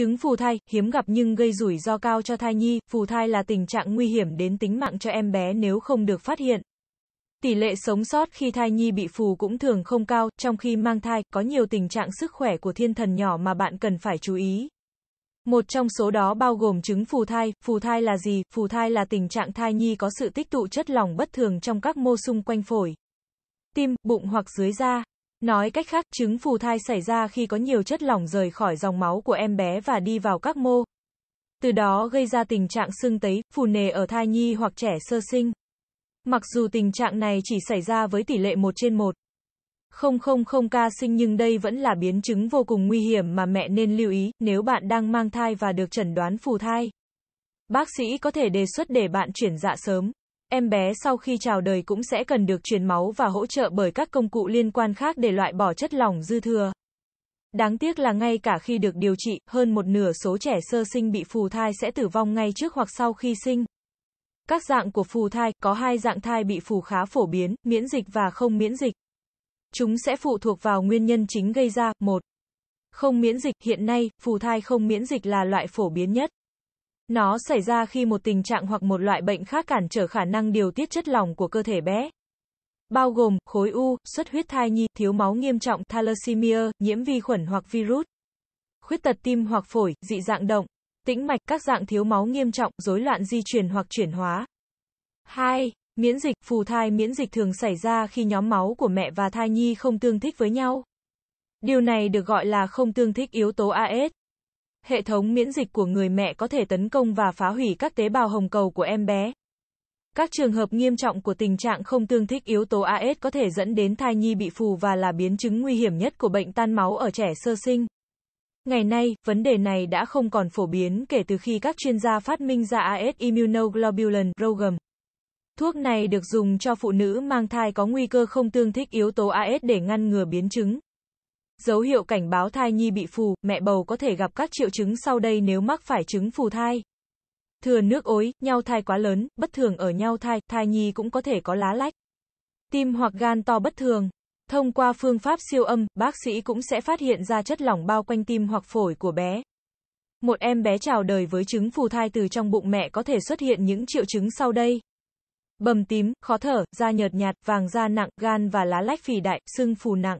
Chứng phù thai, hiếm gặp nhưng gây rủi ro cao cho thai nhi, phù thai là tình trạng nguy hiểm đến tính mạng cho em bé nếu không được phát hiện. Tỷ lệ sống sót khi thai nhi bị phù cũng thường không cao, trong khi mang thai, có nhiều tình trạng sức khỏe của thiên thần nhỏ mà bạn cần phải chú ý. Một trong số đó bao gồm chứng phù thai. Phù thai là gì? Phù thai là tình trạng thai nhi có sự tích tụ chất lỏng bất thường trong các mô xung quanh phổi, tim, bụng hoặc dưới da. Nói cách khác, chứng phù thai xảy ra khi có nhiều chất lỏng rời khỏi dòng máu của em bé và đi vào các mô. Từ đó gây ra tình trạng sưng tấy, phù nề ở thai nhi hoặc trẻ sơ sinh. Mặc dù tình trạng này chỉ xảy ra với tỷ lệ 1 trên 1. Không không không ca sinh nhưng đây vẫn là biến chứng vô cùng nguy hiểm mà mẹ nên lưu ý nếu bạn đang mang thai và được chẩn đoán phù thai. Bác sĩ có thể đề xuất để bạn chuyển dạ sớm. Em bé sau khi chào đời cũng sẽ cần được truyền máu và hỗ trợ bởi các công cụ liên quan khác để loại bỏ chất lỏng dư thừa. Đáng tiếc là ngay cả khi được điều trị, hơn một nửa số trẻ sơ sinh bị phù thai sẽ tử vong ngay trước hoặc sau khi sinh. Các dạng của phù thai, có hai dạng thai bị phù khá phổ biến, miễn dịch và không miễn dịch. Chúng sẽ phụ thuộc vào nguyên nhân chính gây ra. một Không miễn dịch, hiện nay, phù thai không miễn dịch là loại phổ biến nhất. Nó xảy ra khi một tình trạng hoặc một loại bệnh khác cản trở khả năng điều tiết chất lỏng của cơ thể bé. Bao gồm, khối u, xuất huyết thai nhi, thiếu máu nghiêm trọng, thalassemia, nhiễm vi khuẩn hoặc virus. Khuyết tật tim hoặc phổi, dị dạng động, tĩnh mạch, các dạng thiếu máu nghiêm trọng, rối loạn di truyền hoặc chuyển hóa. 2. Miễn dịch, phù thai miễn dịch thường xảy ra khi nhóm máu của mẹ và thai nhi không tương thích với nhau. Điều này được gọi là không tương thích yếu tố AS. Hệ thống miễn dịch của người mẹ có thể tấn công và phá hủy các tế bào hồng cầu của em bé. Các trường hợp nghiêm trọng của tình trạng không tương thích yếu tố AS có thể dẫn đến thai nhi bị phù và là biến chứng nguy hiểm nhất của bệnh tan máu ở trẻ sơ sinh. Ngày nay, vấn đề này đã không còn phổ biến kể từ khi các chuyên gia phát minh ra AS Immunoglobulin program. Thuốc này được dùng cho phụ nữ mang thai có nguy cơ không tương thích yếu tố AS để ngăn ngừa biến chứng. Dấu hiệu cảnh báo thai nhi bị phù, mẹ bầu có thể gặp các triệu chứng sau đây nếu mắc phải chứng phù thai. Thừa nước ối, nhau thai quá lớn, bất thường ở nhau thai, thai nhi cũng có thể có lá lách. Tim hoặc gan to bất thường. Thông qua phương pháp siêu âm, bác sĩ cũng sẽ phát hiện ra chất lỏng bao quanh tim hoặc phổi của bé. Một em bé chào đời với chứng phù thai từ trong bụng mẹ có thể xuất hiện những triệu chứng sau đây. Bầm tím, khó thở, da nhợt nhạt, vàng da nặng, gan và lá lách phì đại, sưng phù nặng.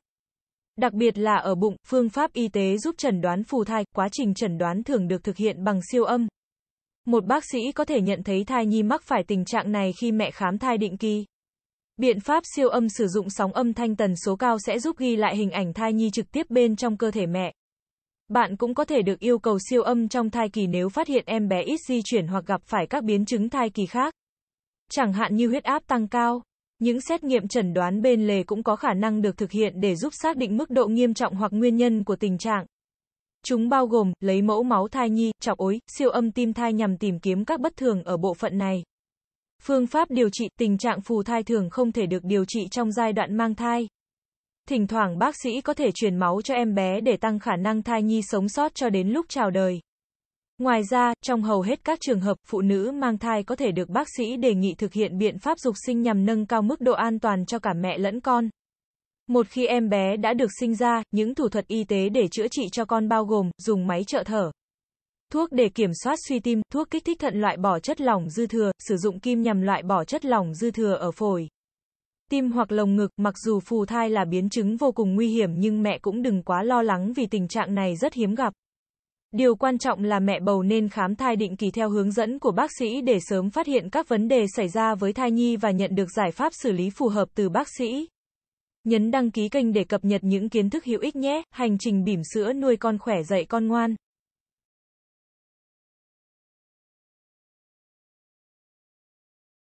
Đặc biệt là ở bụng, phương pháp y tế giúp chẩn đoán phù thai, quá trình chẩn đoán thường được thực hiện bằng siêu âm. Một bác sĩ có thể nhận thấy thai nhi mắc phải tình trạng này khi mẹ khám thai định kỳ. Biện pháp siêu âm sử dụng sóng âm thanh tần số cao sẽ giúp ghi lại hình ảnh thai nhi trực tiếp bên trong cơ thể mẹ. Bạn cũng có thể được yêu cầu siêu âm trong thai kỳ nếu phát hiện em bé ít di chuyển hoặc gặp phải các biến chứng thai kỳ khác. Chẳng hạn như huyết áp tăng cao. Những xét nghiệm chẩn đoán bên lề cũng có khả năng được thực hiện để giúp xác định mức độ nghiêm trọng hoặc nguyên nhân của tình trạng. Chúng bao gồm, lấy mẫu máu thai nhi, chọc ối, siêu âm tim thai nhằm tìm kiếm các bất thường ở bộ phận này. Phương pháp điều trị, tình trạng phù thai thường không thể được điều trị trong giai đoạn mang thai. Thỉnh thoảng bác sĩ có thể truyền máu cho em bé để tăng khả năng thai nhi sống sót cho đến lúc chào đời. Ngoài ra, trong hầu hết các trường hợp, phụ nữ mang thai có thể được bác sĩ đề nghị thực hiện biện pháp dục sinh nhằm nâng cao mức độ an toàn cho cả mẹ lẫn con. Một khi em bé đã được sinh ra, những thủ thuật y tế để chữa trị cho con bao gồm dùng máy trợ thở, thuốc để kiểm soát suy tim, thuốc kích thích thận loại bỏ chất lỏng dư thừa, sử dụng kim nhằm loại bỏ chất lỏng dư thừa ở phổi. Tim hoặc lồng ngực, mặc dù phù thai là biến chứng vô cùng nguy hiểm nhưng mẹ cũng đừng quá lo lắng vì tình trạng này rất hiếm gặp. Điều quan trọng là mẹ bầu nên khám thai định kỳ theo hướng dẫn của bác sĩ để sớm phát hiện các vấn đề xảy ra với thai nhi và nhận được giải pháp xử lý phù hợp từ bác sĩ. Nhấn đăng ký kênh để cập nhật những kiến thức hữu ích nhé. Hành trình bỉm sữa nuôi con khỏe dạy con ngoan.